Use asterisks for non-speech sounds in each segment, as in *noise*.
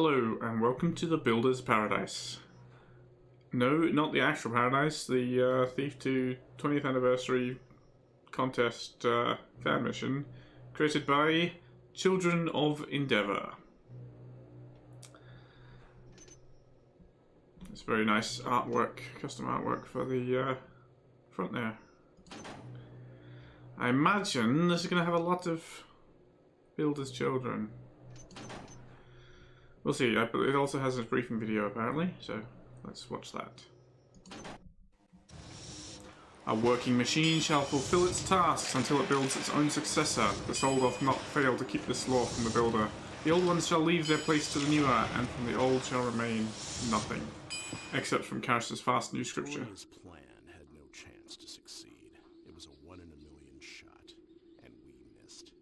Hello and welcome to the Builder's Paradise. No, not the actual paradise, the uh, Thief 2 20th Anniversary Contest uh, fan mission created by Children of Endeavour. It's very nice artwork, custom artwork for the uh, front there. I imagine this is going to have a lot of Builder's Children. We'll see. Uh, it also has a briefing video apparently, so let's watch that. A working machine shall fulfill its tasks until it builds its own successor. The soul doth not fail to keep this law from the builder. The old ones shall leave their place to the newer, and from the old shall remain nothing. Except from Karras's fast new scripture. His plan had no chance to succeed. It was a one in a million shot, and we missed.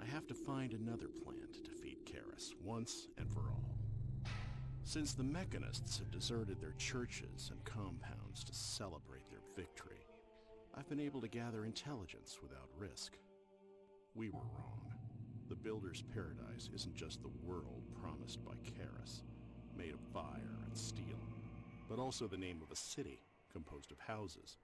I have to find another plan once and for all. Since the Mechanists have deserted their churches and compounds to celebrate their victory, I've been able to gather intelligence without risk. We were wrong. The Builder's Paradise isn't just the world promised by Karras, made of fire and steel, but also the name of a city composed of houses,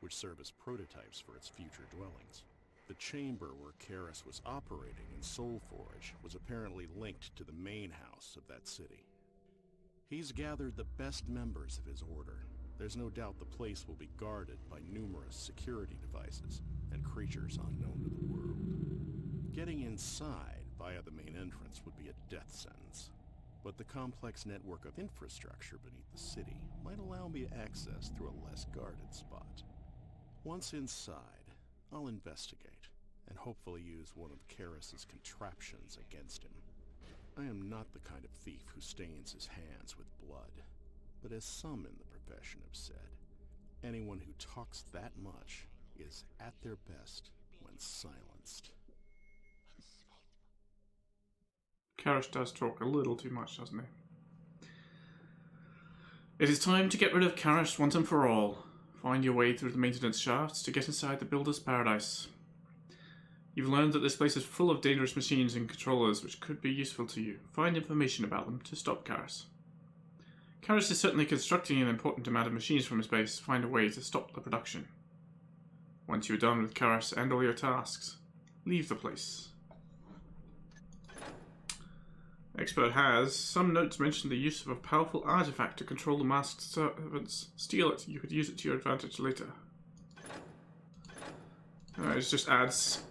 which serve as prototypes for its future dwellings. The chamber where Karras was operating in Soulforge was apparently linked to the main house of that city. He's gathered the best members of his order. There's no doubt the place will be guarded by numerous security devices and creatures unknown to the world. Getting inside via the main entrance would be a death sentence. But the complex network of infrastructure beneath the city might allow me access through a less guarded spot. Once inside, I'll investigate and hopefully use one of Karras's contraptions against him. I am not the kind of thief who stains his hands with blood, but as some in the profession have said, anyone who talks that much is at their best when silenced. Karras does talk a little too much, doesn't he? It is time to get rid of Karras once and for all. Find your way through the maintenance shafts to get inside the Builder's Paradise. You've learned that this place is full of dangerous machines and controllers which could be useful to you. Find information about them to stop Karras. Karras is certainly constructing an important amount of machines from his base. Find a way to stop the production. Once you're done with Karras and all your tasks, leave the place. Expert has. Some notes mention the use of a powerful artifact to control the masked servants. Steal it. You could use it to your advantage later. Uh, it just adds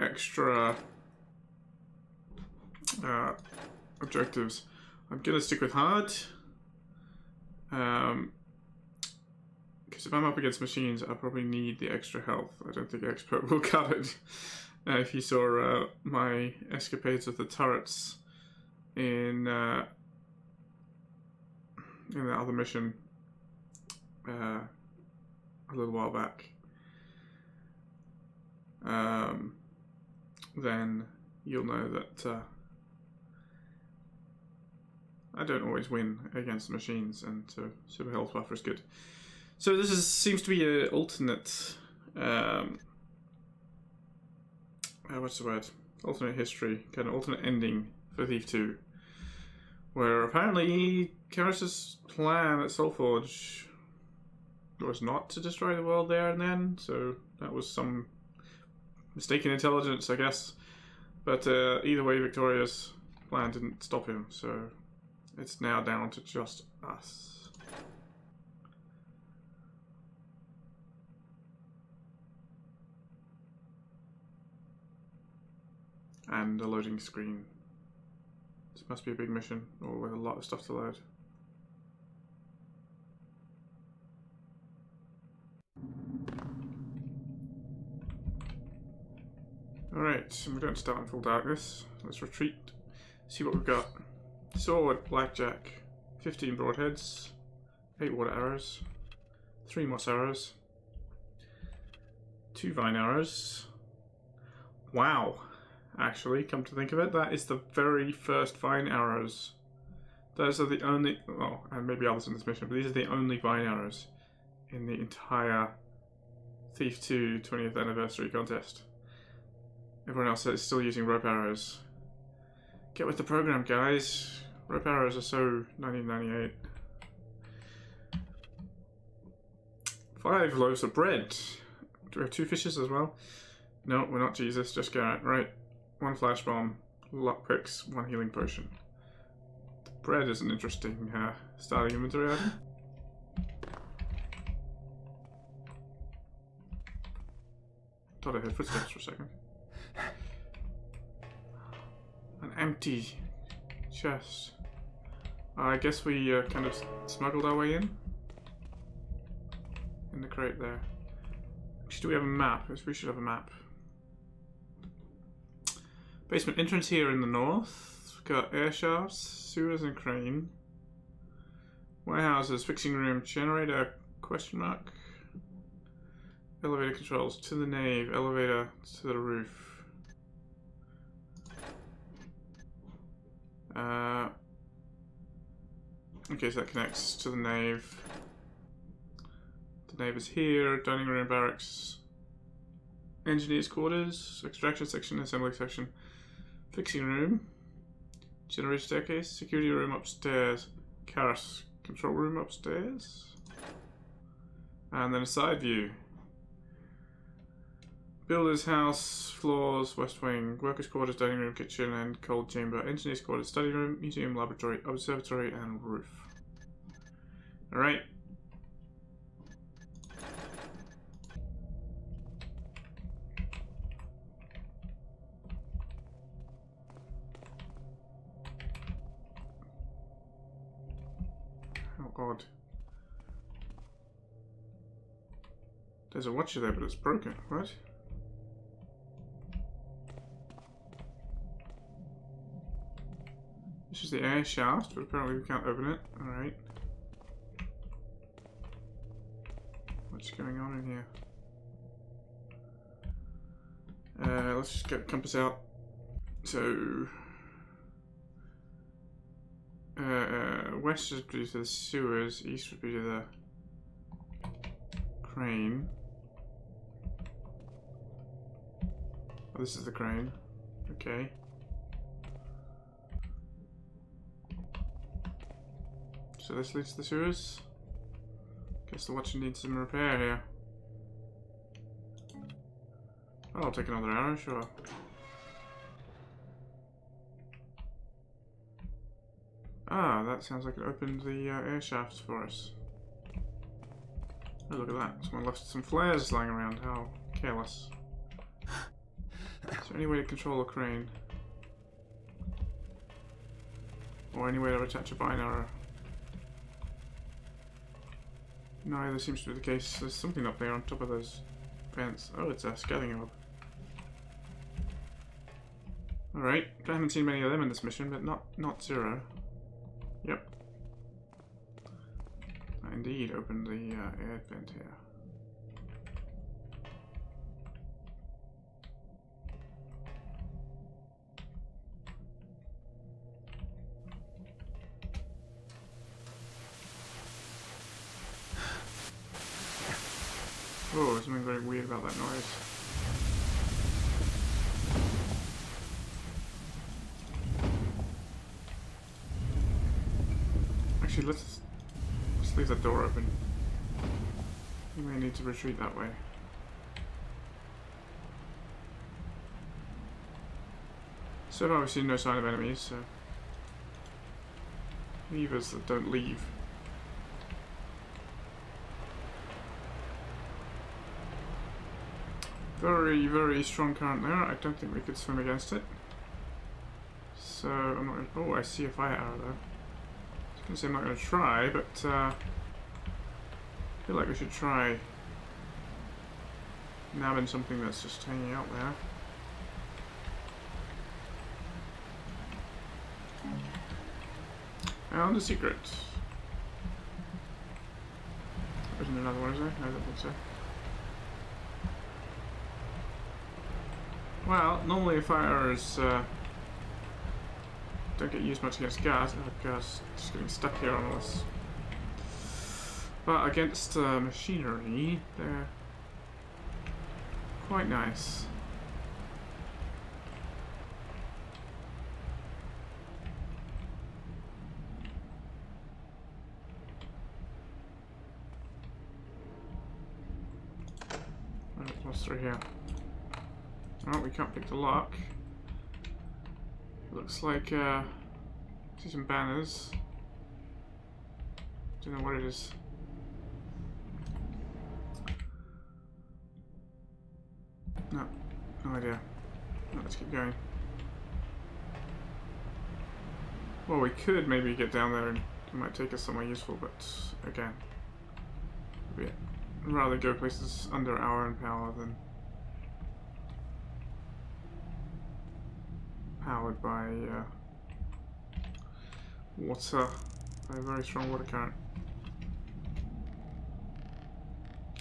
extra uh, objectives. I'm gonna stick with hard. Um, because if I'm up against machines, I probably need the extra health. I don't think expert *laughs* will cut it. Uh, if you saw uh, my escapades with the turrets in uh, in the other mission uh, a little while back, um, then you'll know that uh, I don't always win against machines, and so super health buffer is good. So this is seems to be an alternate. Um, uh, what's the word? Alternate history, kind of alternate ending for Thief 2, where apparently Karras's plan at Soulforge was not to destroy the world there and then, so that was some mistaken intelligence, I guess. But uh, either way, Victoria's plan didn't stop him, so it's now down to just us. And a loading screen. This must be a big mission, or with a lot of stuff to load. Alright, we don't start in full darkness. Let's retreat. See what we've got. Sword, blackjack, 15 broadheads, 8 water arrows, 3 moss arrows, 2 vine arrows. Wow, actually, come to think of it, that is the very first vine arrows. Those are the only, oh, and maybe others in this mission, but these are the only vine arrows in the entire Thief 2 20th anniversary contest. Everyone else is still using rope arrows. Get with the program, guys. Rope arrows are so 1998. Five loaves of bread. Do we have two fishes as well? No, we're not Jesus, just Garrett. Right. One flash bomb, luck picks, one healing potion. The bread is an interesting uh, starting inventory item. Thought I heard footsteps for a second. An empty chest. Uh, I guess we uh, kind of smuggled our way in. In the crate there. Do we have a map? We should have a map. Basement entrance here in the north. We've got air shafts, sewers and crane. Warehouses, fixing room, generator, question mark. Elevator controls to the nave, elevator to the roof. Okay, so that connects to the nave. The nave is here, dining room, barracks, engineer's quarters, extraction section, assembly section, fixing room, generator staircase, security room upstairs, Karras control room upstairs, and then a side view. Builder's house, floors, west wing, workers' quarters, dining room, kitchen, and cold chamber, engineer's quarters, study room, museum, laboratory, observatory, and roof. Alright. Oh god. There's a watcher there, but it's broken. What? This is the air shaft, but apparently we can't open it. Alright. What's going on in here? Uh, let's just get compass out. So, uh, west would be to the sewers, east would be to the crane. Oh, this is the crane. Okay. So this leads to the sewers. Guess the watcher needs some repair here. I'll take another arrow, sure. Ah, that sounds like it opened the uh, air shafts for us. Oh, look at that. Someone left some flares lying around. How careless. Is there any way to control a crane? Or any way to attach a vine arrow? Neither seems to be the case. There's something up there on top of those vents. Oh, it's a scouting orb. Alright, I haven't seen many of them in this mission, but not not zero. Yep. I indeed opened the uh, air vent here. Oh, there's something very weird about that noise. Actually, let's let's leave the door open. We may need to retreat that way. So far, we've seen no sign of enemies, so levers that don't leave. Very, very strong current there. I don't think we could swim against it. So, I'm not gonna, Oh, I see a fire arrow though. I was gonna say I'm not gonna try, but uh, I feel like we should try nabbing something that's just hanging out there. Found a secret. There isn't another one, is there? I don't think so. Well, normally fires uh, don't get used much against gas. Oh, just getting stuck here on this. But against uh, machinery, they're quite nice. Through here? Oh, we can't pick the lock. Looks like, uh, see some banners. Don't know what it is. No, no idea. No, let's keep going. Well, we could maybe get down there and it might take us somewhere useful, but again, we'd rather go places under our own power than powered by uh, water, by a very strong water current.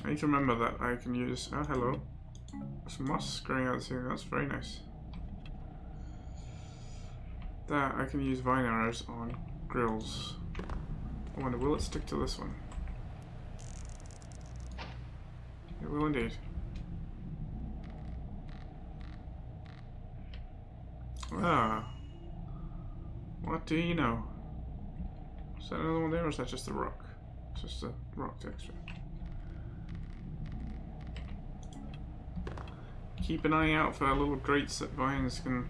I need to remember that I can use. Oh, hello. Some moss growing out of the ceiling. That's very nice. That I can use vine arrows on grills. I wonder, will it stick to this one? It will indeed. Ah. What do you know? Is that another one there, or is that just the rock? just a rock texture. Keep an eye out for little grates that vines can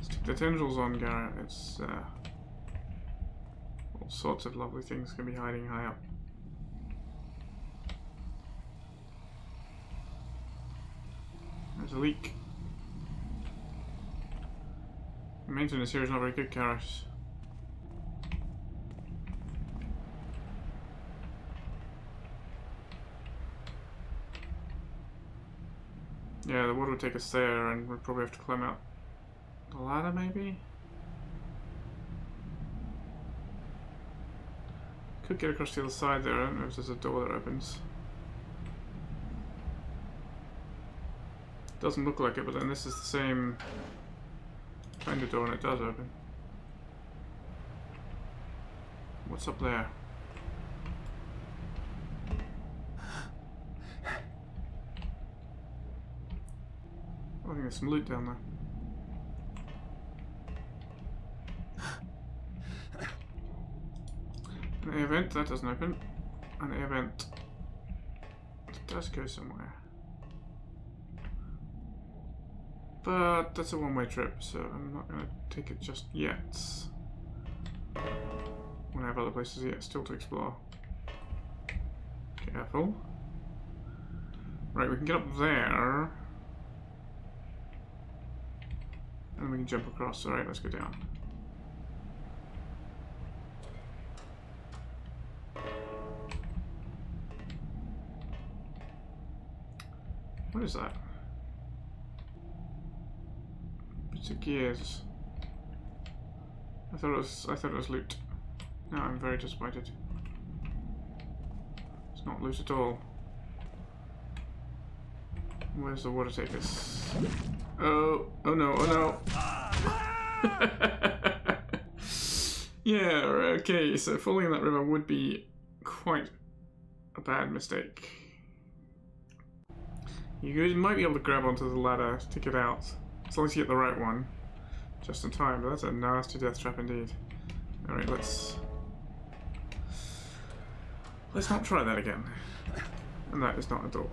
stick their tendrils on, Garrett. It's, uh, all sorts of lovely things can be hiding high up. There's a leak. Maintenance here is not very good, Karras. Yeah, the water would take us there and we'd probably have to climb out the ladder maybe? Could get across the other side there, I don't know if there's a door that opens. Doesn't look like it, but then this is the same kind the door and it does open. What's up there? I think there's some loot down there. An event, that doesn't open. An event. It does go somewhere. But that's a one-way trip, so I'm not going to take it just yet. When I have other places yet still to explore. Careful. Right, we can get up there. And we can jump across. Alright, let's go down. What is that? Of gears. I thought it was I thought it was loot. No, I'm very disappointed. It's not loot at all. Where's the water take us? Oh, oh no, oh no. *laughs* yeah, okay, so falling in that river would be quite a bad mistake. You might be able to grab onto the ladder to get out, as long as you get the right one. Just in time, but that's a nasty death trap indeed. Alright, let's... Let's not try that again. And that is not a door.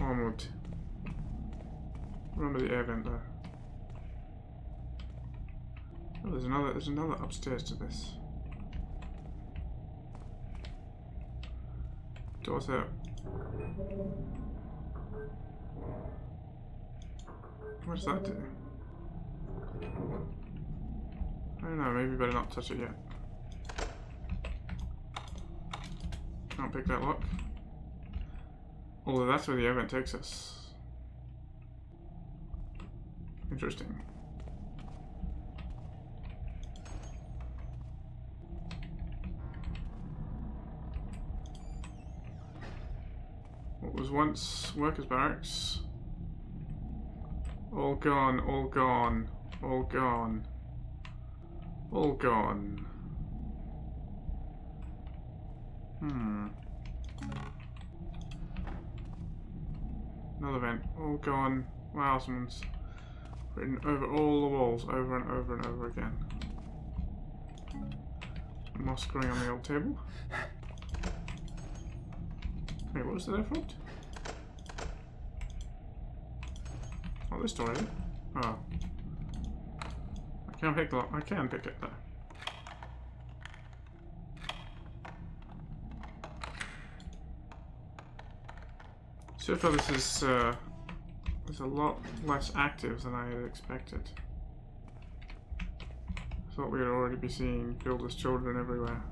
Onward. Remember the air vent there. Oh, there's another there's another upstairs to this. Door's out. What does that do? I don't know, maybe better not touch it yet. Can't pick that lock. Although that's where the event takes us. Interesting. Was once workers' barracks? All gone, all gone, all gone. All gone. Hmm. Another vent. All gone. Wow, someone's written over all the walls over and over and over again. Moss growing on the old table. Wait, what was that front? This door, is? Oh. I can't pick that. I can pick it though. So far this is uh, is a lot less active than I had expected. I thought we would already be seeing builders' children everywhere.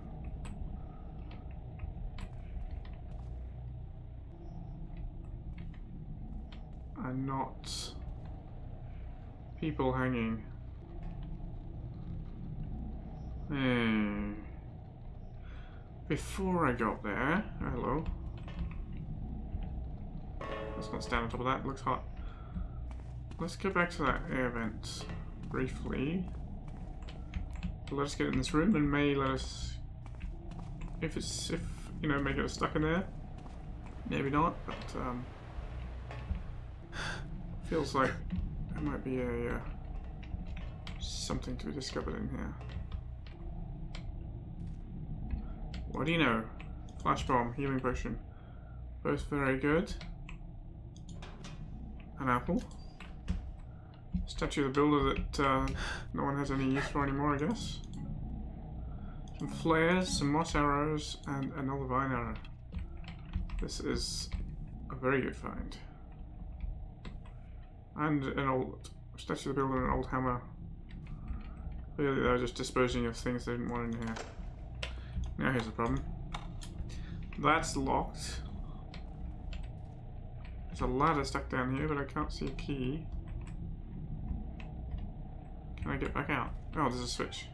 And not people hanging. Hmm. Before I got there, hello. Let's not stand on top of that, it looks hot. Let's go back to that air vent briefly. Let us get in this room and may let us, if it's, if, you know, may get us stuck in there. Maybe not, but, um, *sighs* feels like there might be a, uh, something to be discovered in here. What do you know? Flash bomb, healing potion. Both very good. An apple. Statue of the builder that uh, no one has any use for anymore, I guess. Some flares, some moss arrows, and another vine arrow. This is a very good find. And an old statue of the builder and an old hammer. Clearly they're just disposing of things they didn't want in here. Now here's the problem. That's locked. There's a ladder stuck down here, but I can't see a key. Can I get back out? Oh, there's a switch.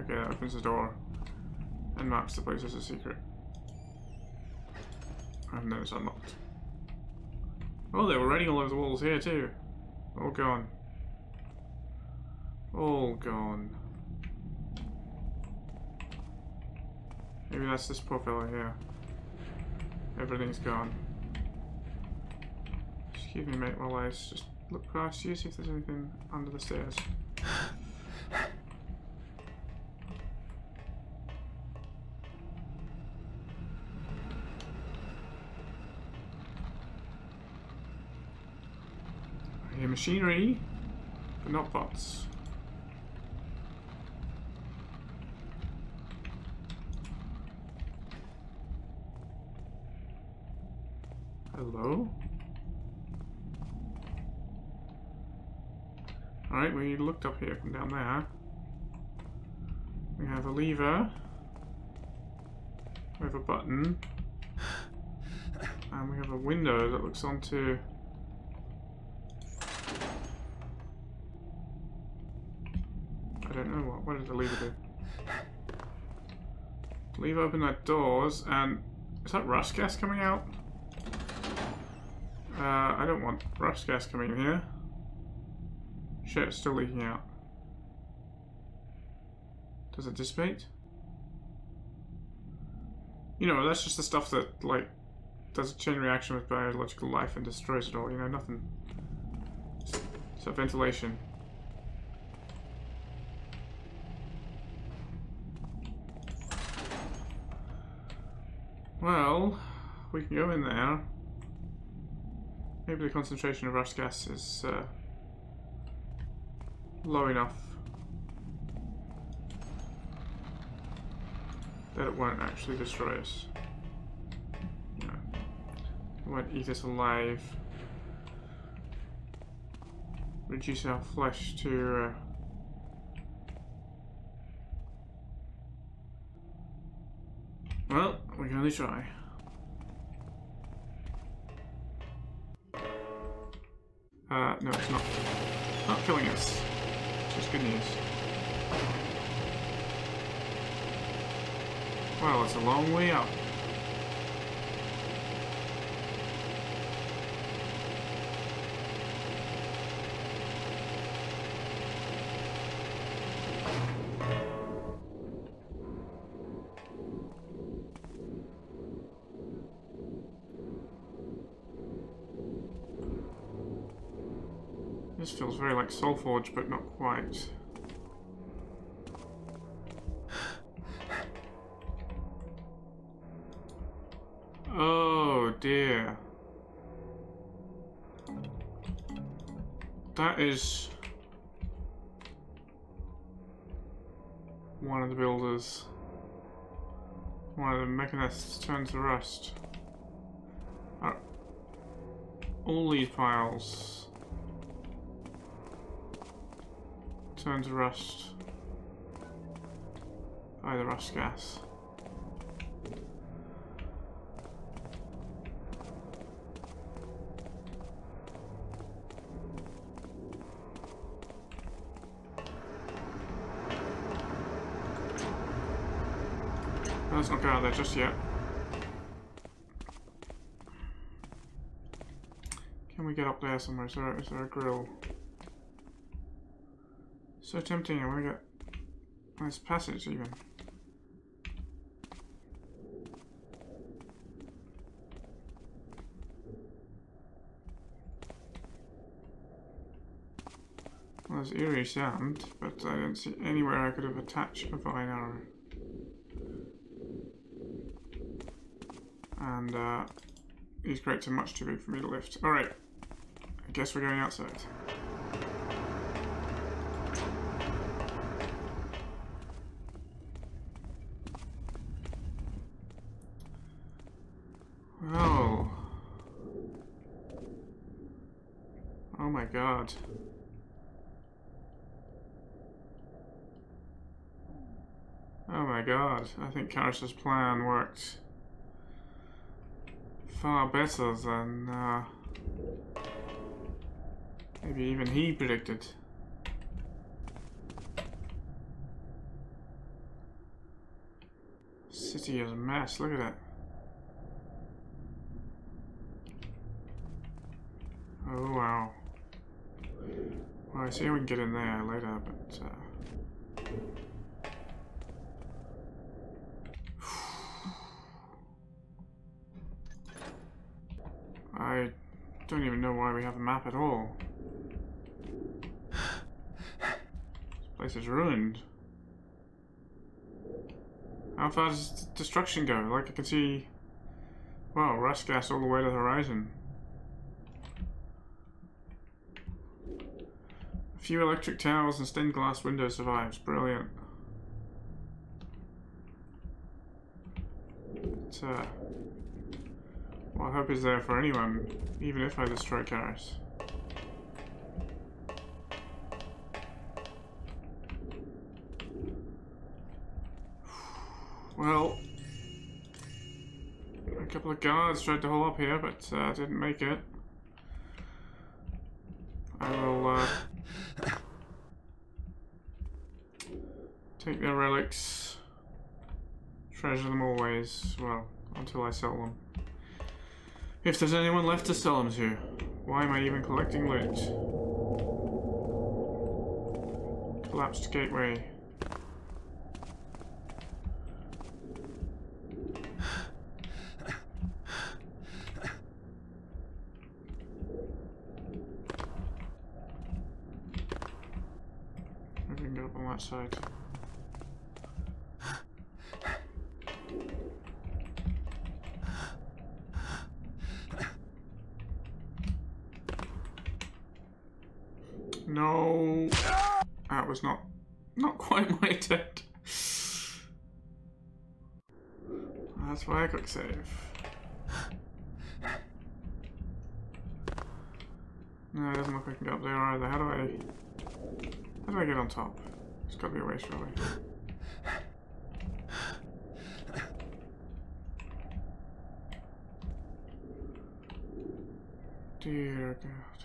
Okay, that opens the door. And maps the place as a secret. And then it's unlocked. Oh, they were writing all the walls here too. All gone. All gone. Maybe that's this poor fellow here. Everything's gone. Excuse me, mate, while I just look past you, see if there's anything under the stairs. *laughs* machinery, but not bots. Hello? Alright, we looked up here from down there. We have a lever. We have a button. And we have a window that looks onto... I don't know what. Did the lever do? Leave open that doors and... Is that rust gas coming out? Uh, I don't want rust gas coming in here. Shit, it's still leaking out. Does it dissipate? You know, that's just the stuff that, like, does a chain reaction with biological life and destroys it all. You know, nothing. So, ventilation. Well, we can go in there. Maybe the concentration of rust gas is uh, low enough that it won't actually destroy us. Know, it won't eat us alive. Reduce our flesh to uh, Well, we can only try. Uh, no, it's not. Not killing us. Just good news. Well, it's a long way up. This feels very like Soulforge, but not quite. Oh dear. That is one of the builders. One of the mechanists turns to rust. Uh, all these piles. Turn to rust by the rust gas. Let's not go out there just yet. Can we get up there somewhere? Is there, is there a grill? So tempting, I want to get nice passage even. Well, there's eerie sound, but I don't see anywhere I could have attached a vine arrow. And uh, these crates are much too big for me to lift. Alright, I guess we're going outside. Oh. Oh my god. Oh god, I think Karras's plan worked far better than uh, maybe even he predicted. City is a mess, look at it. Oh wow. Well, I see how we can get in there later, but uh, I don't even know why we have a map at all. This place is ruined. How far does destruction go? Like I can see, wow, rust gas all the way to the horizon. A few electric towers and stained glass windows survives. Brilliant. But, uh, what hope is there for anyone, even if I destroy Karras? Well, a couple of guards tried to hold up here, but uh, didn't make it. I will uh, take their relics, treasure them always, well, until I sell them. If there's anyone left to sell them to, why am I even collecting loot? Collapsed gateway. Get up on that side. No, that was not not *laughs* quite my intent. That's why I quick save. No, it doesn't look like I can get up there either. How do I how do I get on top? There's gotta be a way surely. Dear God.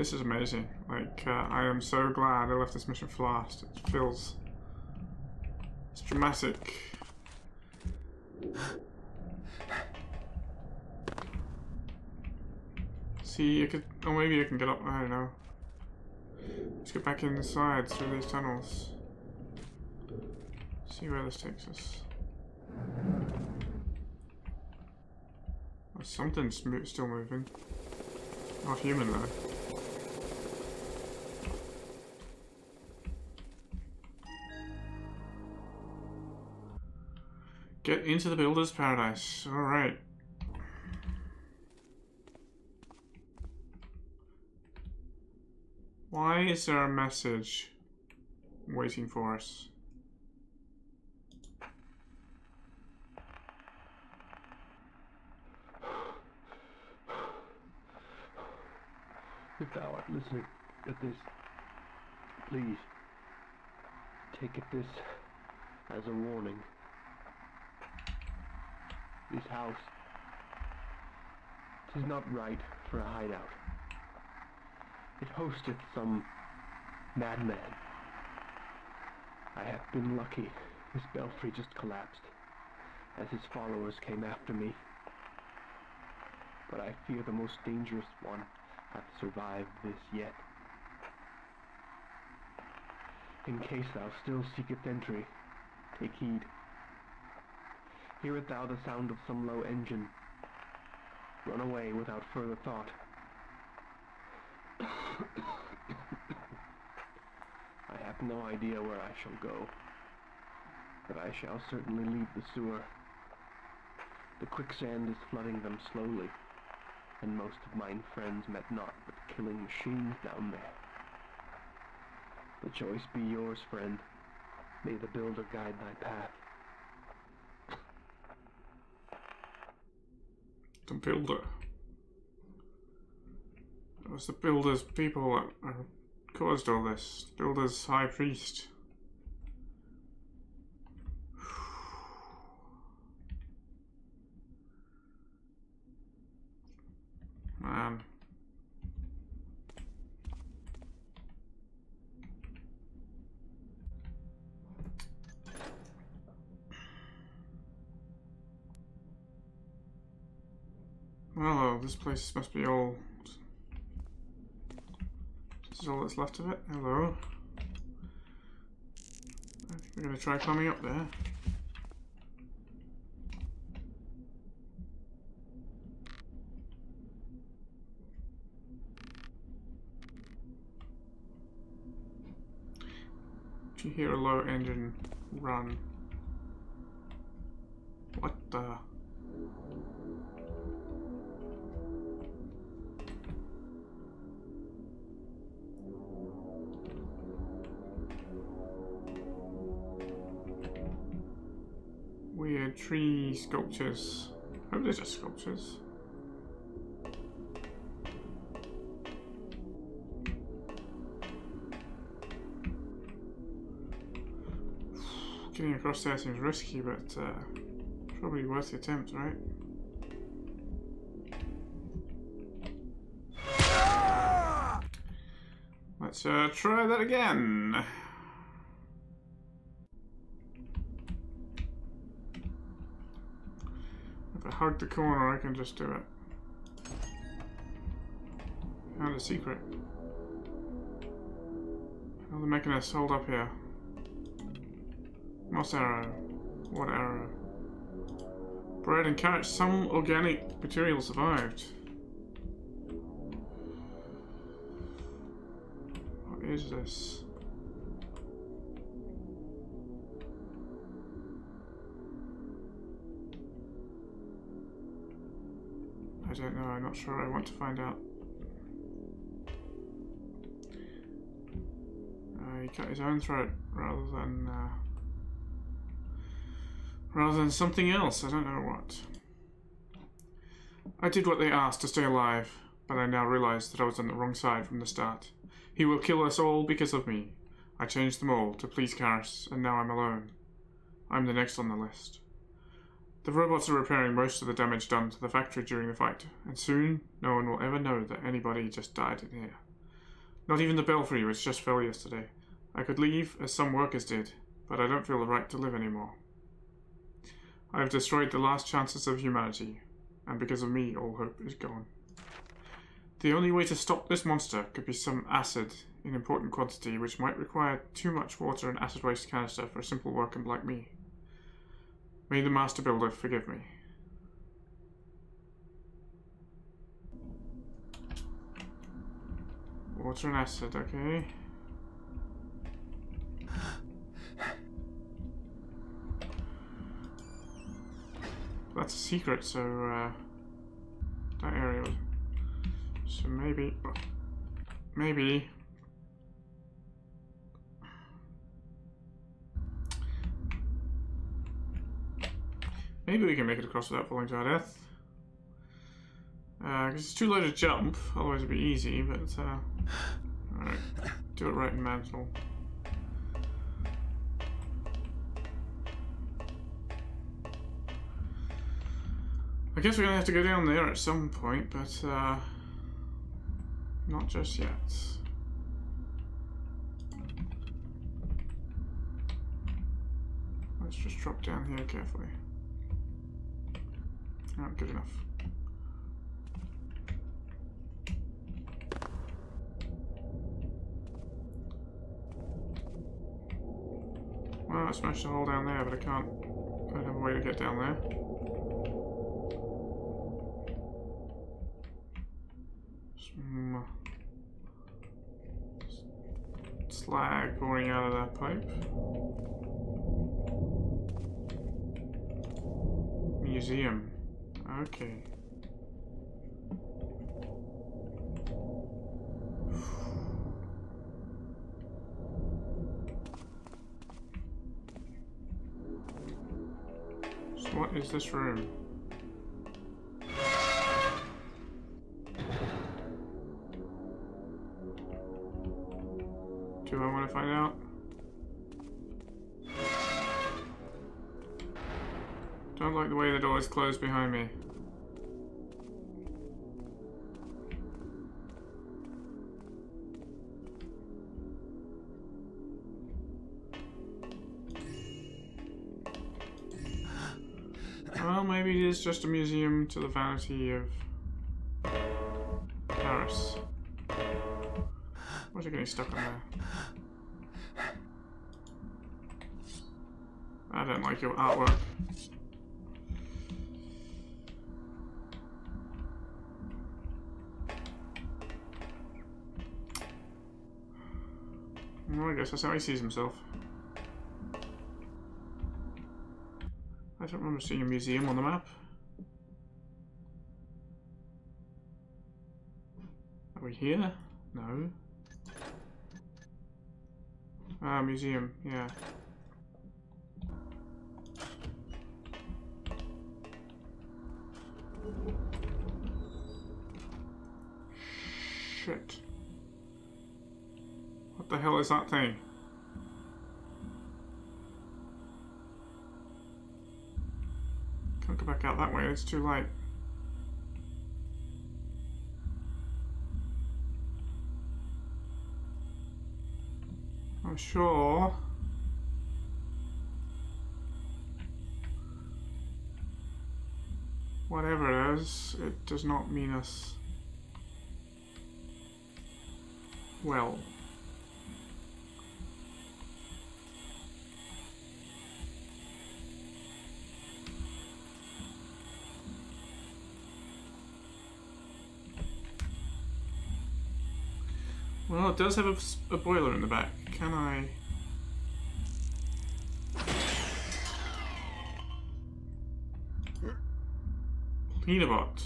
This is amazing. Like, uh, I am so glad I left this mission for last. It feels... It's dramatic. See, I could... Oh, maybe I can get up... I don't know. Let's get back inside through these tunnels. See where this takes us. Oh, something's mo still moving. Not human though. Get into the builder's paradise. Alright. Why is there a message waiting for us? If thou art listening at this, please take it this as a warning. This house tis not right for a hideout. It hosteth some madman. I have been lucky. His belfry just collapsed as his followers came after me. But I fear the most dangerous one hath survived this yet. In case thou still seekest entry, take heed. Hearest thou the sound of some low engine? Run away without further thought. *coughs* I have no idea where I shall go, but I shall certainly leave the sewer. The quicksand is flooding them slowly and most of mine friends met not but killing machines down there. The choice be yours, friend. May the Builder guide thy path. The Builder. It was the Builder's people that uh, caused all this. Builder's High Priest. Well, this place must be all... This is all that's left of it. Hello. I think we're going to try climbing up there. You hear a low engine, run. What the? Tree sculptures. I hope they're just sculptures. Getting across there seems risky, but uh, probably worth the attempt, right? Let's uh, try that again. If I hug the corner, I can just do it. Found a secret. How the mechanists hold up here. Moss arrow. What arrow? Bread and carrots. Some organic material survived. What is this? Don't know. I'm not sure. I want to find out. Uh, he cut his own throat rather than... Uh, rather than something else. I don't know what. I did what they asked to stay alive, but I now realize that I was on the wrong side from the start. He will kill us all because of me. I changed them all to please Karras, and now I'm alone. I'm the next on the list. The robots are repairing most of the damage done to the factory during the fight, and soon no one will ever know that anybody just died in here. Not even the belfry, which just fell yesterday. I could leave, as some workers did, but I don't feel the right to live anymore. I have destroyed the last chances of humanity, and because of me, all hope is gone. The only way to stop this monster could be some acid in important quantity, which might require too much water and acid waste canister for a simple worker like me. May the Master Builder forgive me. Water and acid, okay. That's a secret, so uh, that area was... So maybe... Maybe Maybe we can make it across without falling to our death. Because it's too low to jump, otherwise it'd be easy, but... Uh, Alright, do it right in mantle. I guess we're gonna have to go down there at some point, but uh, not just yet. Let's just drop down here carefully. Not good enough. Well, I smashed a hole down there, but I can't. I don't have a way to get down there. Some mm, slag pouring out of that pipe. Museum. Okay. So what is this room? Do I want to find out? Like the way the door is closed behind me. Well, maybe it is just a museum to the vanity of Karras. Why's it getting stuck on there? I don't like your artwork. Guess that's how he sees himself. I don't remember seeing a museum on the map. Are we here? No. Ah, museum, yeah. Shit. Hell is that thing? Can't go back out that way, it's too late. I'm sure. Whatever it is, it does not mean us well. It does have a boiler in the back. Can I... Cleanabot.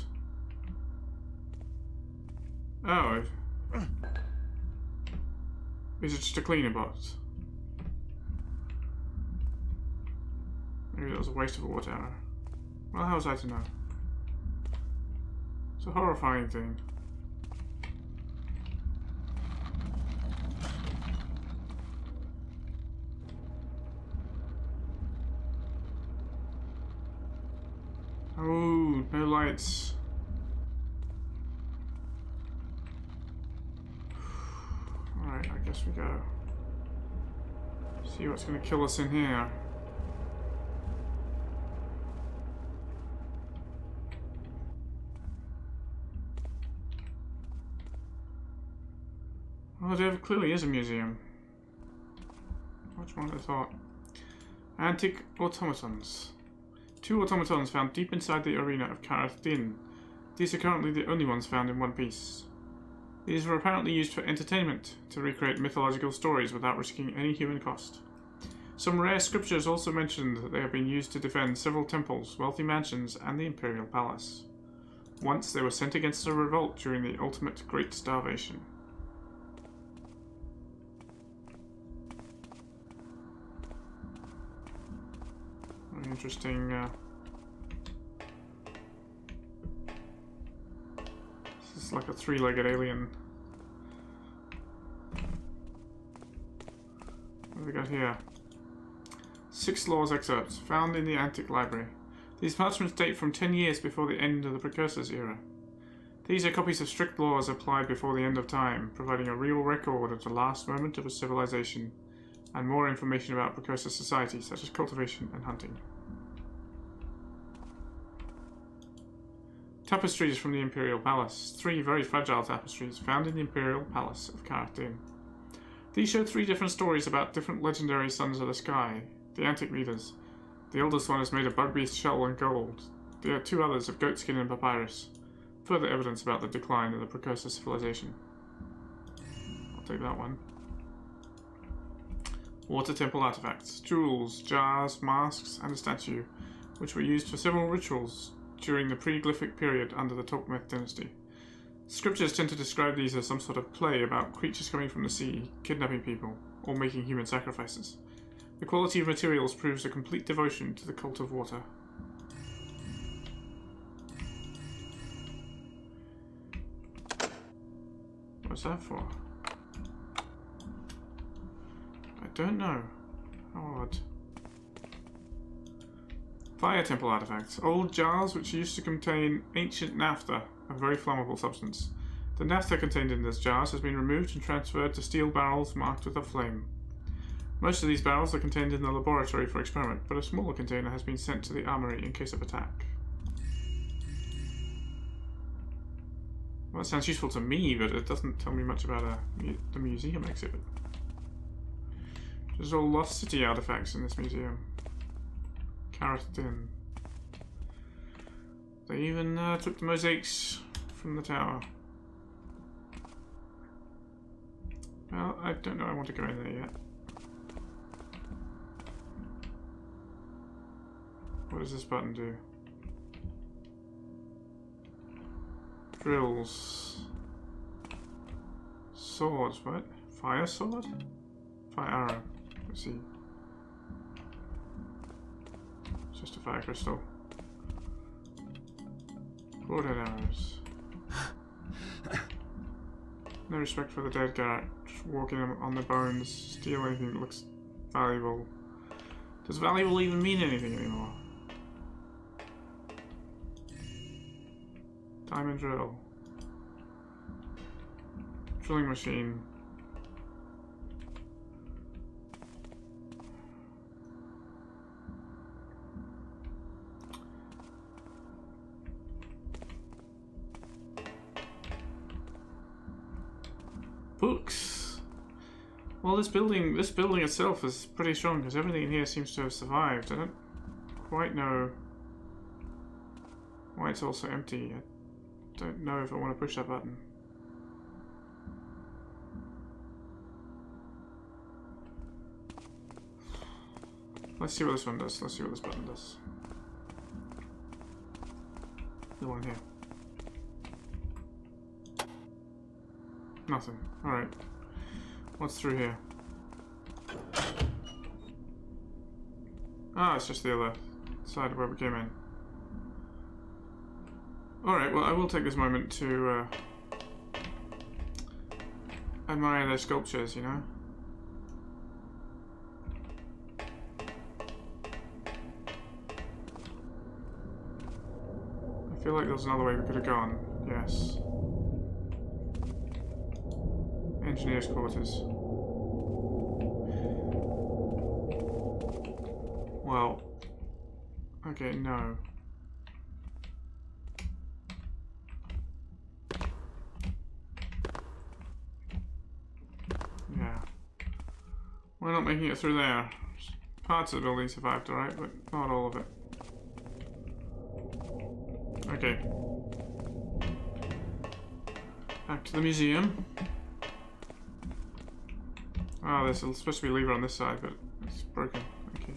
Oh. Is it just a cleaner bot? Maybe that was a waste of a water. Well, how was I to know? It's a horrifying thing. Oh, no lights. Alright, I guess we go. See what's gonna kill us in here. Well, there clearly is a museum. Which one I thought? Antique automatons. Two automatons found deep inside the arena of Karath Din. These are currently the only ones found in one piece. These were apparently used for entertainment, to recreate mythological stories without risking any human cost. Some rare scriptures also mentioned that they have been used to defend several temples, wealthy mansions, and the imperial palace. Once they were sent against a revolt during the ultimate Great Starvation. interesting uh, this is like a three-legged alien. What do we got here? Six laws excerpts found in the antique library. These parchments date from 10 years before the end of the precursors era. These are copies of strict laws applied before the end of time providing a real record of the last moment of a civilization and more information about precursor society, such as cultivation and hunting. Tapestries from the Imperial Palace. Three very fragile tapestries found in the Imperial Palace of Karath Din. These show three different stories about different legendary sons of the sky, the Antic Leaders. The eldest one is made of bugbeast shell and gold. There are two others of goatskin and papyrus. Further evidence about the decline of the precursor civilization. I'll take that one. Water Temple artifacts. Jewels, jars, masks, and a statue, which were used for several rituals during the pre-glyphic period under the Tokmeth dynasty. Scriptures tend to describe these as some sort of play about creatures coming from the sea, kidnapping people, or making human sacrifices. The quality of materials proves a complete devotion to the cult of water. What's that for? I don't know. How odd. Fire temple artifacts. Old jars which used to contain ancient naphtha, a very flammable substance. The naphtha contained in these jars has been removed and transferred to steel barrels marked with a flame. Most of these barrels are contained in the laboratory for experiment, but a smaller container has been sent to the armory in case of attack. Well, that sounds useful to me, but it doesn't tell me much about uh, a, the museum exhibit. There's all Lost City artifacts in this museum. Karath Din. They even uh, took the mosaics from the tower. Well, I don't know I want to go in there yet. What does this button do? Drills. Swords, what? Fire sword? Fire arrow. Let's see. Just a fire crystal. Broadhead arrows. *laughs* No respect for the dead guy. Just walking on the bones. Steal anything that looks valuable. Does valuable even mean anything anymore? Diamond drill. Drilling machine. Books. Well, this building, this building itself is pretty strong because everything in here seems to have survived. I don't quite know why it's also empty. I don't know if I want to push that button. Let's see what this one does. Let's see what this button does. The one here. Nothing. Alright. What's through here? Ah, it's just the other side of where we came in. Alright, well I will take this moment to uh, admire their sculptures, you know? I feel like there's another way we could have gone, yes. Engineer's quarters. Well, okay, no. Yeah. We're not making it through there. Parts of the building survived, alright, but not all of it. Okay. Back to the museum. Oh, there's supposed to be a lever on this side, but it's broken. Okay.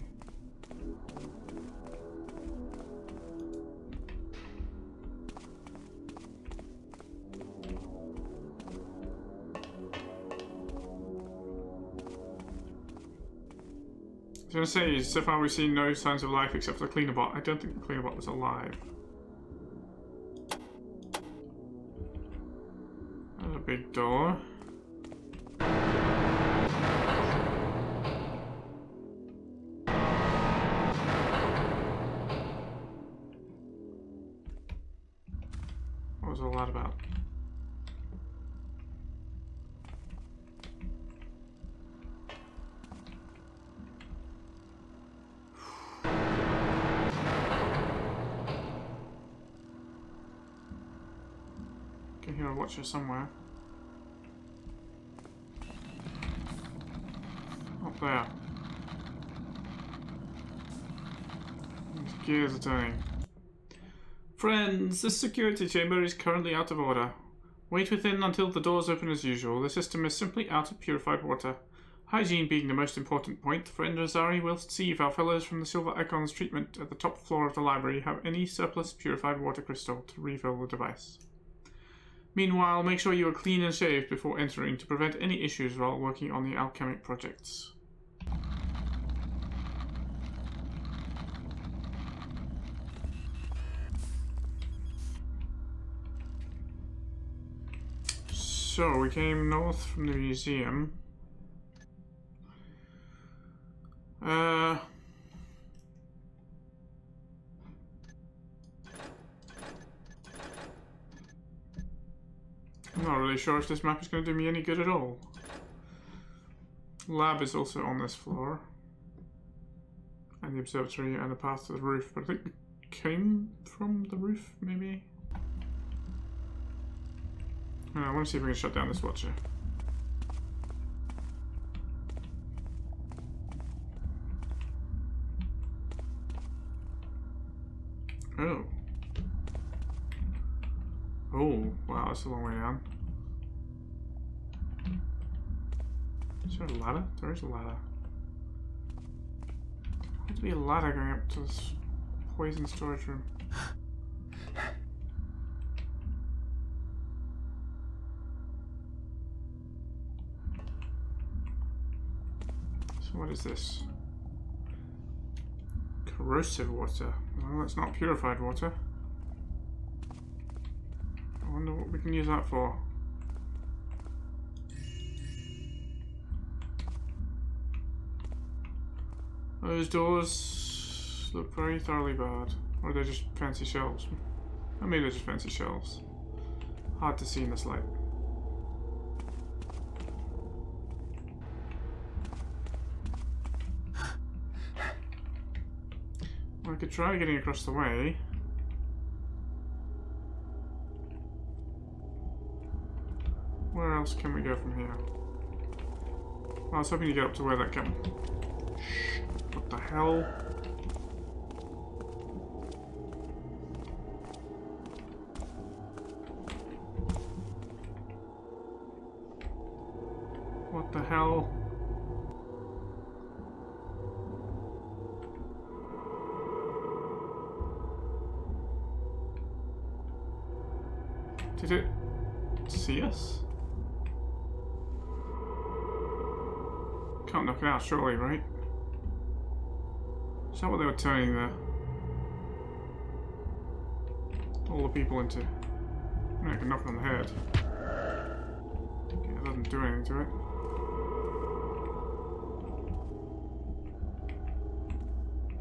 I was going to say, so far we've seen no signs of life except for the cleaner bot. I don't think the cleaner bot was alive. A big door. Somewhere. Up there. These gears are turning. Friends, this security chamber is currently out of order. Wait within until the doors open as usual. The system is simply out of purified water. Hygiene being the most important point, friend Rosari will see if our fellows from the Silver Icons treatment at the top floor of the library have any surplus purified water crystal to refill the device. Meanwhile, make sure you are clean and shaved before entering to prevent any issues while working on the alchemic projects. So, we came north from the museum. Uh... I'm not really sure if this map is going to do me any good at all. Lab is also on this floor. And the observatory and the path to the roof, but I think it came from the roof, maybe? Uh, I want to see if we can shut down this watcher. Oh. Oh, wow, that's a long way down. Is there a ladder? There is a ladder. There to be a ladder going up to this poison storage room. So what is this? Corrosive water. Well, that's not purified water. I wonder what we can use that for. Those doors look very thoroughly bad. Or are they just fancy shelves? I mean, they're just fancy shelves. Hard to see in this light. I could try getting across the way. Else can we go from here? Well, I was hoping to get up to where that came. Shh. What the hell? What the hell? Did it see us? Can't knock it out, surely, right? Is that what they were turning the all the people into? I mean, I can knock it on the head. Okay, it doesn't do anything to it.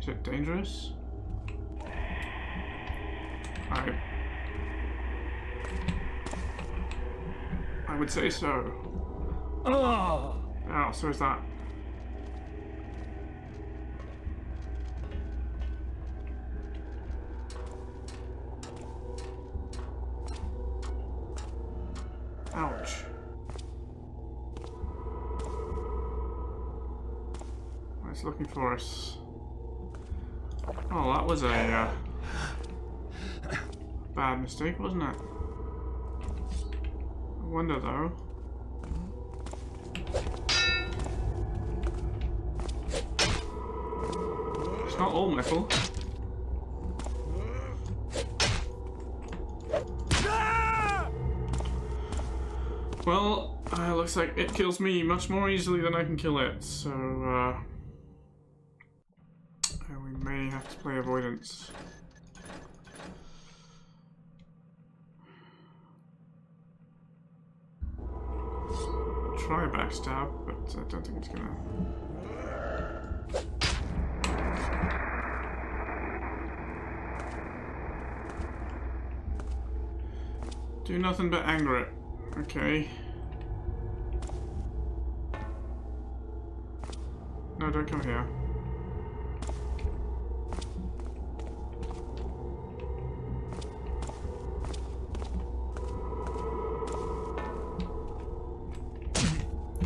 Is it dangerous? I I would say so. Oh! Oh, so is that. Ouch. Oh, it's looking for us. Oh, that was a uh, bad mistake, wasn't it? I wonder though. It's not all metal. Well, uh, looks like it kills me much more easily than I can kill it, so uh, we may have to play avoidance. Try backstab, but I don't think it's gonna. Do nothing but anger it. Okay. No, don't come here.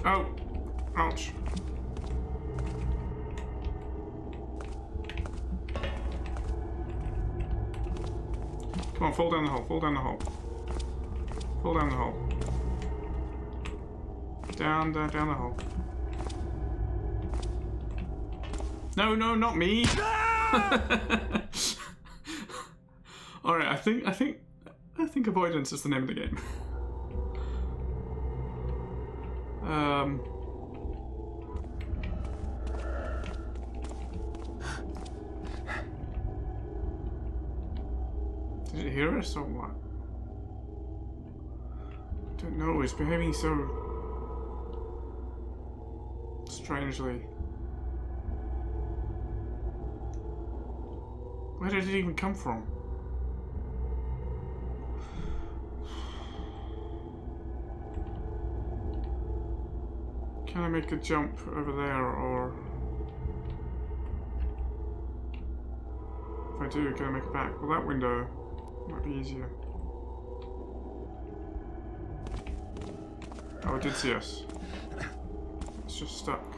Oh! Ouch. Come on, fall down the hole, fall down the hole. Fall down the hole. Down, down, down the hole. No, no, not me! *laughs* Alright, I think, I think, I think avoidance is the name of the game. Um... Did it hear us or what? I don't know, it's behaving so... strangely. Where did it even come from? Can I make a jump over there or... If I do, can I make it back? Well, that window might be easier. Oh, it did see us. It's just stuck.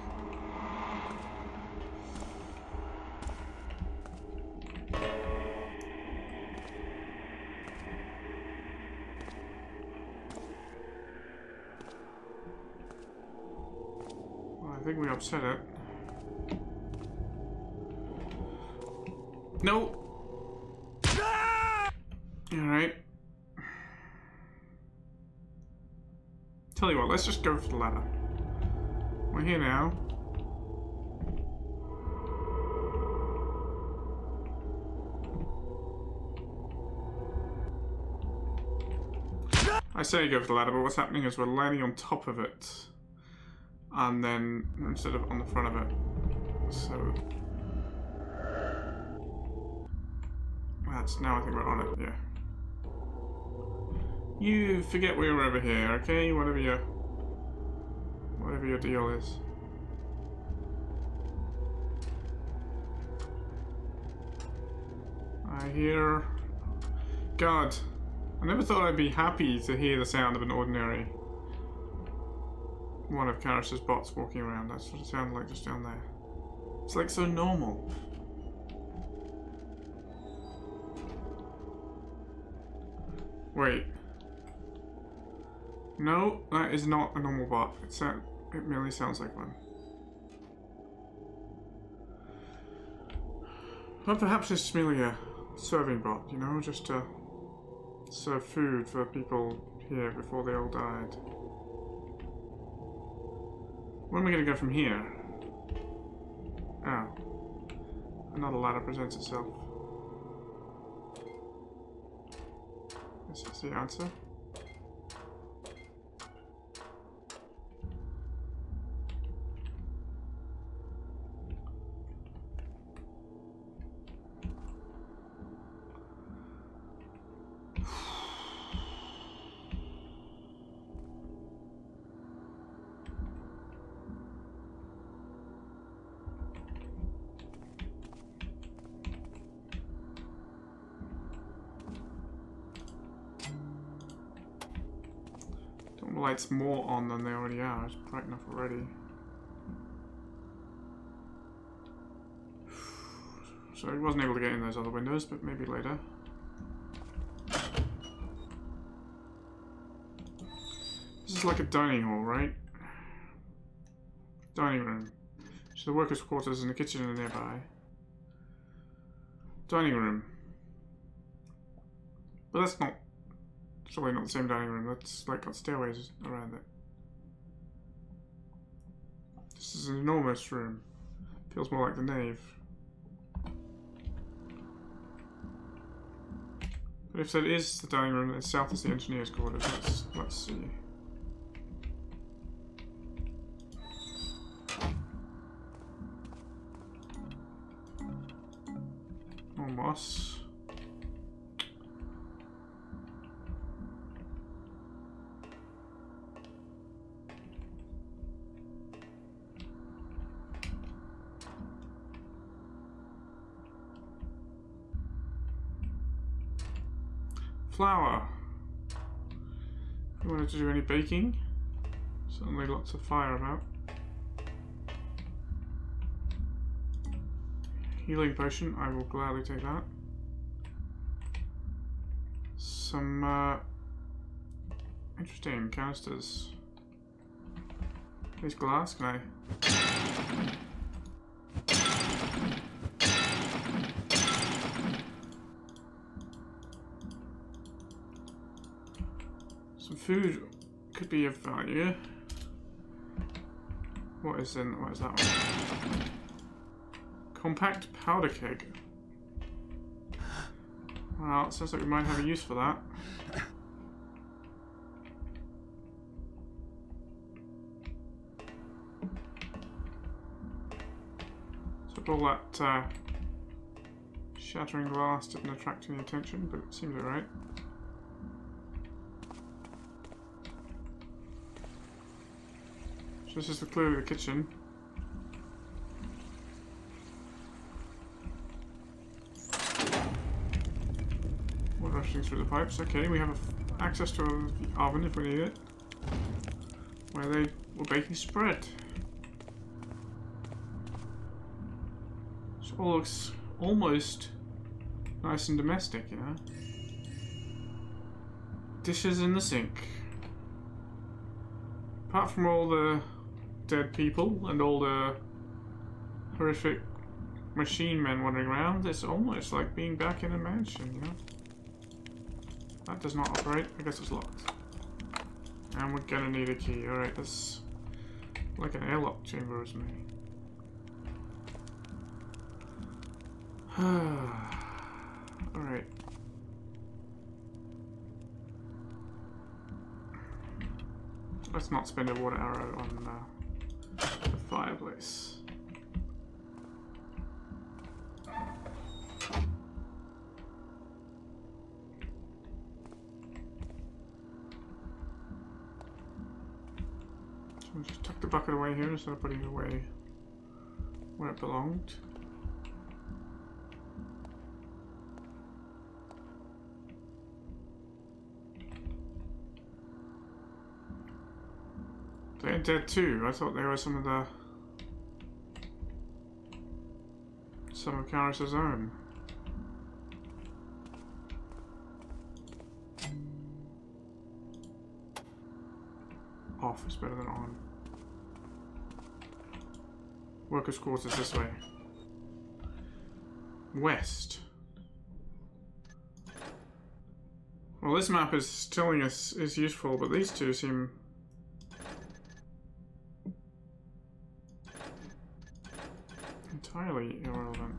Upset it. No! Alright. Tell you what, let's just go for the ladder. We're here now. I say go for the ladder, but what's happening is we're landing on top of it. And then, instead of on the front of it. So... That's, now I think we're on it, yeah. You forget we were over here, okay? Whatever your... Whatever your deal is. I hear... God. I never thought I'd be happy to hear the sound of an ordinary... One of Karras's bots walking around. That's what it sounded like just down there. It's like so normal. Wait. No, that is not a normal bot. It's a, it merely sounds like one. Well, perhaps it's merely a serving bot, you know, just to serve food for people here before they all died. Where am I going to go from here? Oh. Another ladder presents itself. This is the answer. Lights more on than they already are. It's bright enough already. So I wasn't able to get in those other windows, but maybe later. This is like a dining hall, right? Dining room. So the workers' quarters and the kitchen are nearby. Dining room. But that's not Probably not the same dining room. That's like got stairways around it. This is an enormous room. Feels more like the nave. But if that is the dining room, then south is the engineer's quarters. Let's, let's see. Moss. Flour. You wanted to do any baking, certainly lots of fire about. Healing potion, I will gladly take that. Some uh, interesting canisters. These glass, can I? Food could be of value. What is in? What is that one? Compact powder keg. Well, it sounds like we might have a use for that. So all that uh, shattering glass didn't attract any attention, but it seems alright. So this is the clearly the kitchen. We're rushing through the pipes. Okay, we have access to the oven if we need it. Where they were baking spread. So all looks almost nice and domestic, you know. Dishes in the sink. Apart from all the dead people and all the horrific machine men wandering around, it's almost like being back in a mansion, you know? That does not operate. I guess it's locked. And we're gonna need a key. Alright, this like an airlock chamber, isn't *sighs* it? Alright. Let's not spend a water arrow on uh, fireplace. So we'll just tuck the bucket away here instead of putting it away where it belonged. They're dead too. I thought they were some of the some of Karras's own. Off is better than on. Workers' quarters this way. West. Well, this map is telling us is useful, but these two seem entirely irrelevant.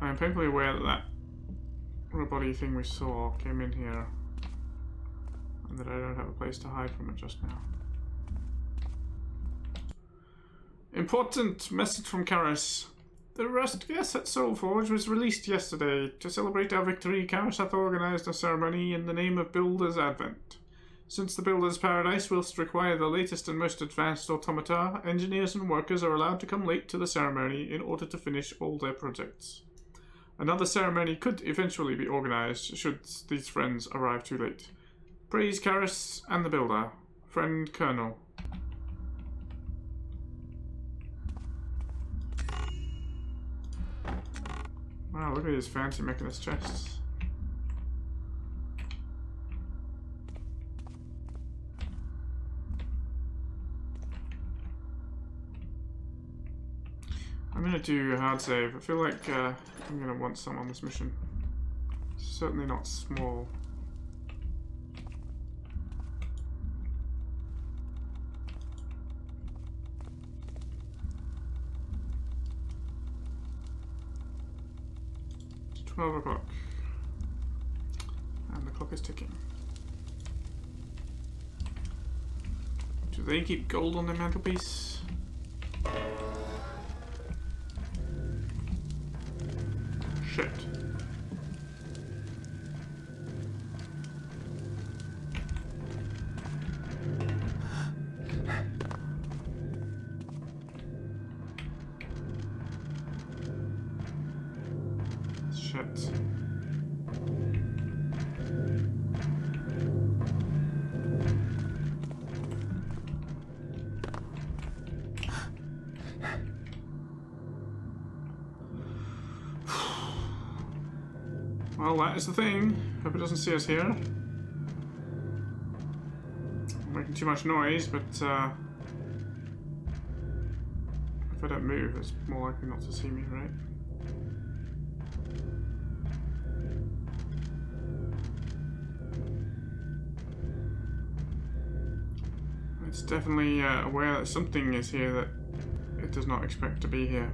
I am painfully aware that that robot thing we saw came in here and that I don't have a place to hide from it just now. Important message from Karras. The rust gas at Soulforge was released yesterday. To celebrate our victory, Karras hath organized a ceremony in the name of Builder's Advent. Since the Builder's Paradise whilst require the latest and most advanced automata, engineers and workers are allowed to come late to the ceremony in order to finish all their projects. Another ceremony could eventually be organized should these friends arrive too late. Praise Karras and the Builder. Friend Colonel. Wow, look at these fancy mechanist chests. I'm gonna do a hard save. I feel like uh, I'm gonna want some on this mission. Certainly not small. 12 o'clock. And the clock is ticking. Do they keep gold on their mantelpiece? Shit. Well, that is the thing. Hope it doesn't see us here. I'm making too much noise, but uh, if I don't move, it's more likely not to see me, right? Definitely uh, aware that something is here that it does not expect to be here.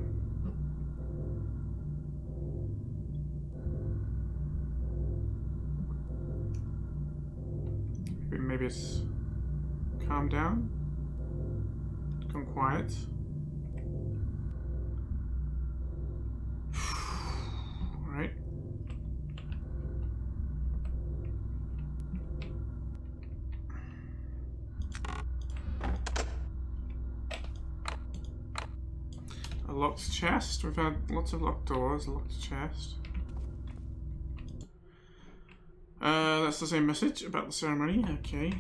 Chest. We've had lots of locked doors, locked chest. Uh, that's the same message about the ceremony. Okay.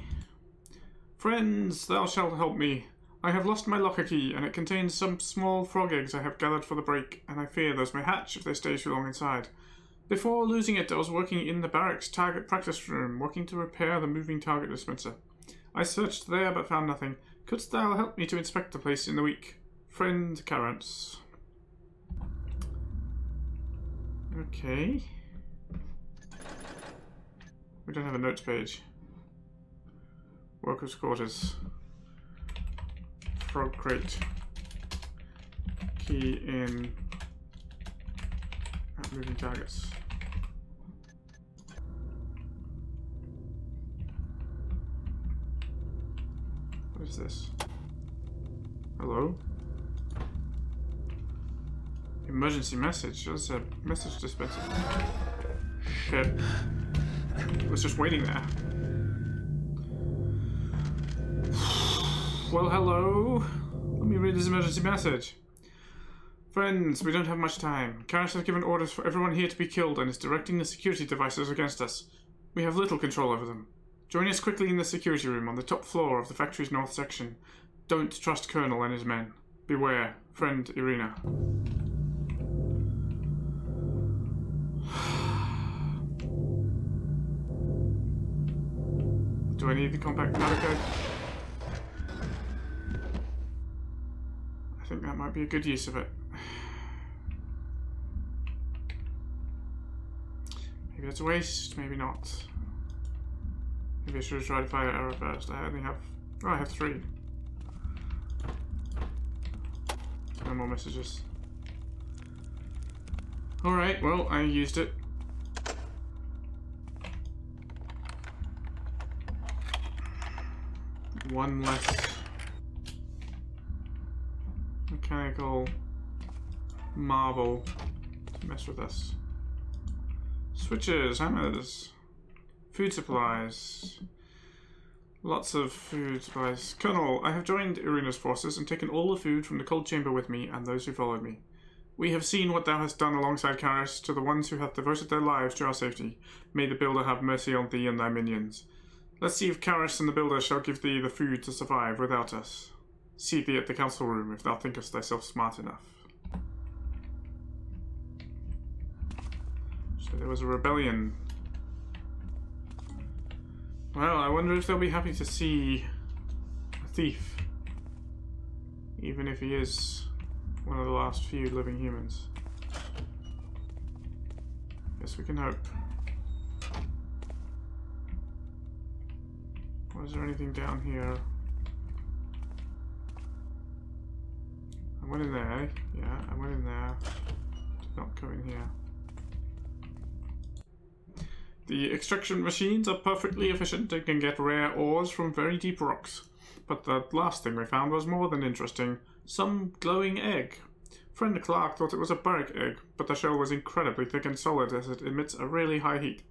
Friends, thou shalt help me. I have lost my locker key, and it contains some small frog eggs I have gathered for the break, and I fear those may hatch if they stay too long inside. Before losing it, I was working in the barracks target practice room, working to repair the moving target dispenser. I searched there, but found nothing. Couldst thou help me to inspect the place in the week? Friend Carrots. Okay. We don't have a notes page. Workers' quarters. Frog crate. Key in. Moving targets. What is this? Hello? Emergency message. That's a message dispenser. Shit. I was just waiting there. Well, hello. Let me read this emergency message. Friends, we don't have much time. Karras has given orders for everyone here to be killed and is directing the security devices against us. We have little control over them. Join us quickly in the security room on the top floor of the factory's north section. Don't trust Colonel and his men. Beware. Friend Irina. Do I need the compact powder? I think that might be a good use of it. Maybe it's a waste, maybe not. Maybe I should have tried to fire arrow first. I only have... Oh, I have three. No more messages. Alright, well, I used it. One less mechanical marvel to mess with us. Switches, hammers, food supplies. Lots of food supplies. Colonel, I have joined Irina's forces and taken all the food from the cold chamber with me and those who followed me. We have seen what thou hast done alongside Karras to the ones who have devoted their lives to our safety. May the Builder have mercy on thee and thy minions. Let's see if Karras and the Builder shall give thee the food to survive without us. See thee at the council room if thou thinkest thyself smart enough. So there was a rebellion. Well, I wonder if they'll be happy to see a thief. Even if he is one of the last few living humans. Guess we can hope. Was there anything down here? I went in there, yeah, I went in there. Did not go in here. The extraction machines are perfectly efficient and can get rare ores from very deep rocks. But the last thing we found was more than interesting. Some glowing egg. Friend Clark thought it was a burrick egg, but the shell was incredibly thick and solid as it emits a really high heat.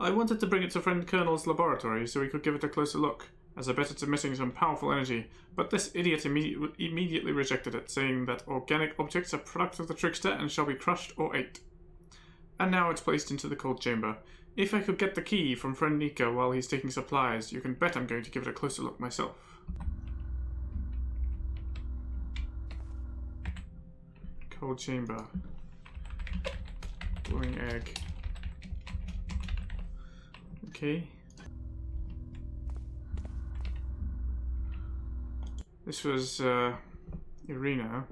I wanted to bring it to friend Colonel's laboratory so we could give it a closer look, as I bet it's emitting some powerful energy, but this idiot imme- immediately rejected it, saying that organic objects are products of the trickster and shall be crushed or ate. And now it's placed into the cold chamber. If I could get the key from friend Nico while he's taking supplies, you can bet I'm going to give it a closer look myself. Cold chamber. Glowing egg. Okay. This was uh, Irina.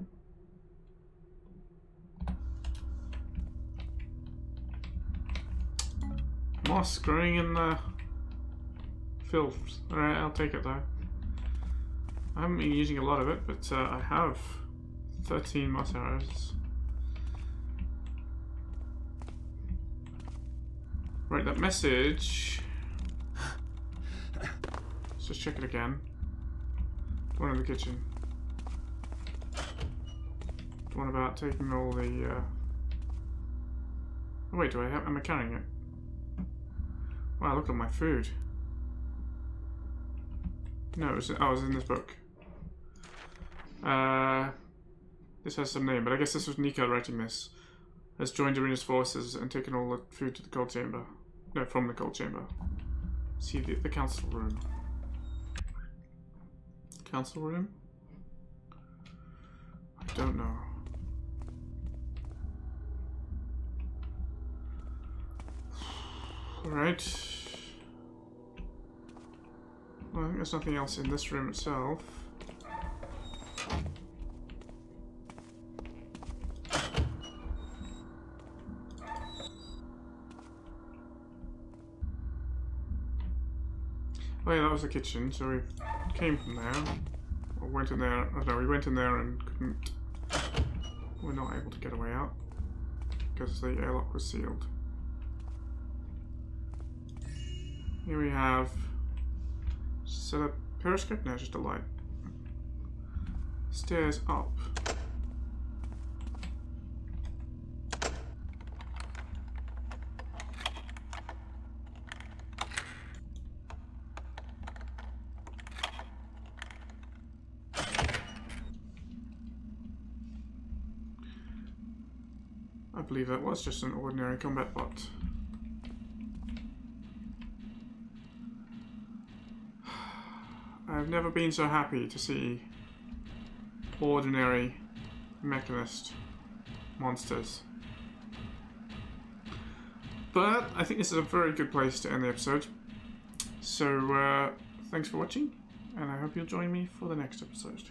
Moss growing in the filth. Alright, I'll take it though. I haven't been using a lot of it, but uh, I have 13 moss arrows. Right, that message. *gasps* Let's just check it again. One in the kitchen. The one about taking all the. Uh... Oh, wait, do I have? Am I carrying it? Wow, look at my food. No, it was, oh, it was in this book. Uh, this has some name, but I guess this was Nico writing this. Has joined Arena's forces and taken all the food to the cold chamber. No, from the cold chamber. See the, the council room. Council room? I don't know. *sighs* Alright. Well, I think there's nothing else in this room itself. Was the kitchen, so we came from there. Or went in there, oh no, we went in there and couldn't... We're not able to get away out. Because the airlock was sealed. Here we have... Set up periscope? No, just a light. Stairs up. That was just an ordinary combat bot. *sighs* I've never been so happy to see ordinary mechanist monsters. But I think this is a very good place to end the episode. So uh, thanks for watching, and I hope you'll join me for the next episode.